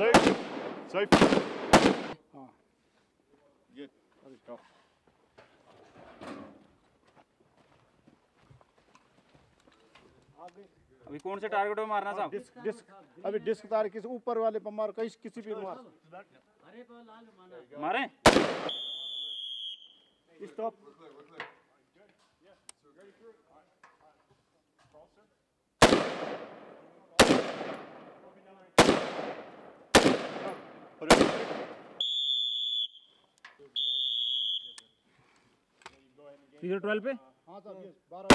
Safe. Safe. Good. That is tough. अभी कौन से टारगेट पे मारना साहब डिस्क डिस्क अभी डिस्क तार किसी ऊपर वाले पर मार कहीं किसी भी मार मारे स्टॉप इधर ट्वेल्व पे? हाँ बारह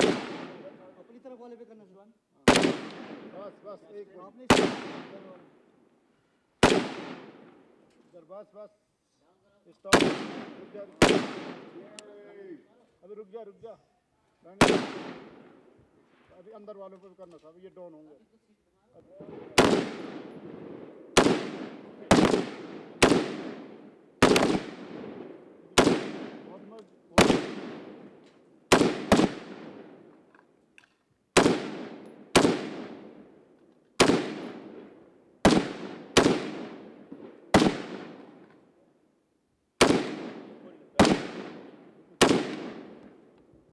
अपनी तरफ़ वाले पे करना बस बस एक आपने इधर बस बस। स्टॉप। रुक जा अभी रुक जा रुक जा। अभी अंदर वालों पे करना था ये डाउन होंगे। मस्त- बहुत-